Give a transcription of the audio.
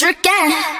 Drinking.